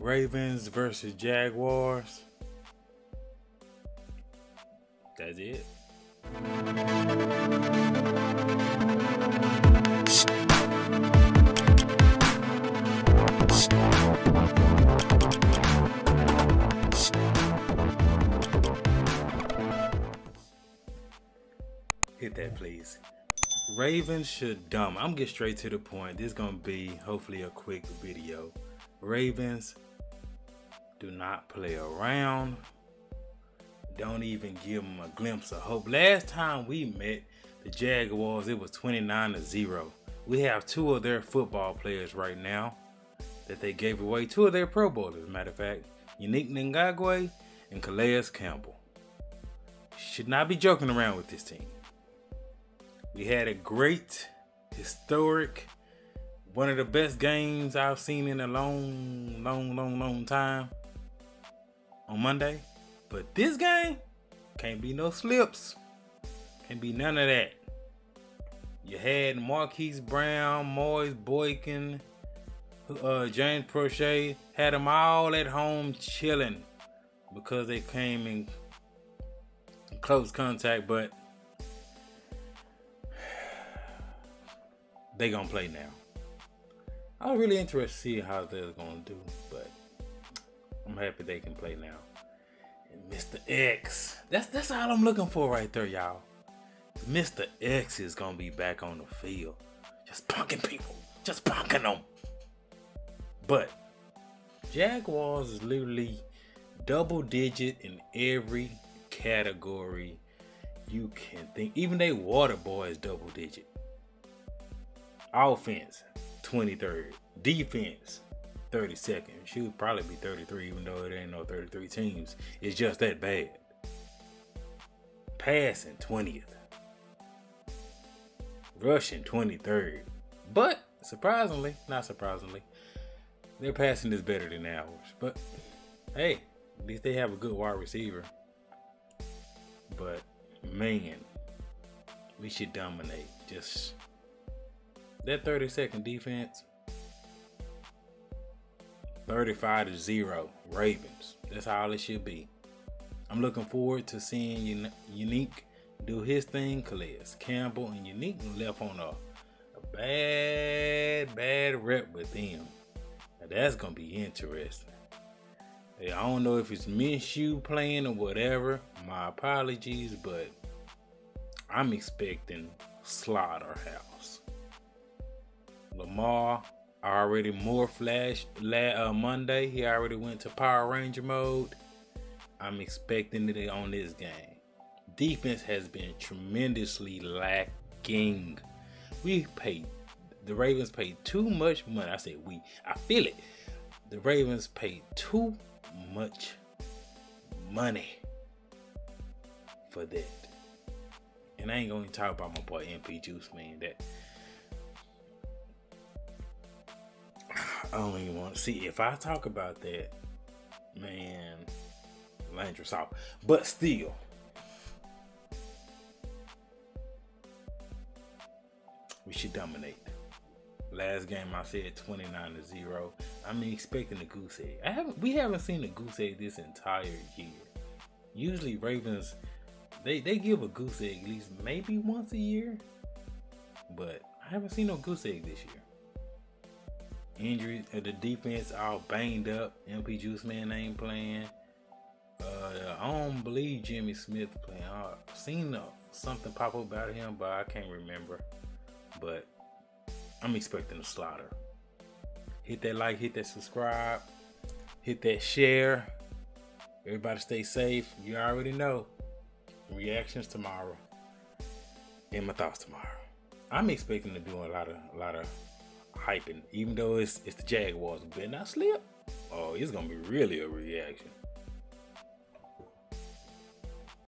Ravens versus Jaguars. That's it. Hit that, please. Ravens should dumb. I'm gonna get straight to the point. This is gonna be hopefully a quick video. Ravens do not play around. Don't even give them a glimpse of hope. Last time we met the Jaguars, it was 29 to 0. We have two of their football players right now that they gave away. Two of their Pro Bowlers, matter of fact. Yannick Ngakoue and Calais Campbell. Should not be joking around with this team. We had a great, historic, one of the best games I've seen in a long, long, long, long time on Monday. But this game can't be no slips. Can't be none of that. You had Marquise Brown, Morris Boykin, uh, James Proche, had them all at home chilling because they came in close contact, but they gonna play now. I'm really interested to see how they're gonna do, but I'm happy they can play now. And Mr. X, that's that's all I'm looking for right there, y'all. Mr. X is gonna be back on the field, just punking people, just punking them. But Jaguars is literally double digit in every category you can think. Even they water boy is double digit. Offense, 23rd. Defense, 32nd. She would probably be 33, even though it ain't no 33 teams. It's just that bad. Passing, 20th. Rushing, 23rd. But, surprisingly, not surprisingly, their passing is better than ours. But, hey, at least they have a good wide receiver. But, man, we should dominate. Just that 30 second defense 35 to 0 Ravens. That's how it should be. I'm looking forward to seeing Yannick do his thing. Calais Campbell and Yannick left on a, a bad, bad rep with them. Now that's gonna be interesting. I don't know if it's Minshew playing or whatever. My apologies, but I'm expecting slaughterhouse. Lamar already more flash la- uh, Monday. He already went to Power Ranger mode. I'm expecting it on this game. Defense has been tremendously lacking. We paid the Ravens paid too much money. I said we. I feel it. The Ravens paid too much money for that. And I ain't gonna talk about my boy MP Juice, man. That I don't even want to see if I talk about that, man. Landry's off, but still, we should dominate. Last game I said 29 to 0. I'm expecting a goose egg. I haven't we haven't seen a goose egg this entire year. Usually Ravens they, they give a goose egg at least maybe once a year. But I haven't seen no goose egg this year. Injuries uh, the defense all banged up. MP Juice Man ain't playing. Uh, I don't believe Jimmy Smith playing. I've seen uh, something pop up about him, but I can't remember. But I'm expecting a slaughter. Hit that like, hit that subscribe, hit that share. Everybody stay safe. You already know. Reactions tomorrow. And my thoughts tomorrow. I'm expecting to do a lot of a lot of hyping, even though it's it's the Jaguars. Better not slip. Oh, it's gonna be really a reaction.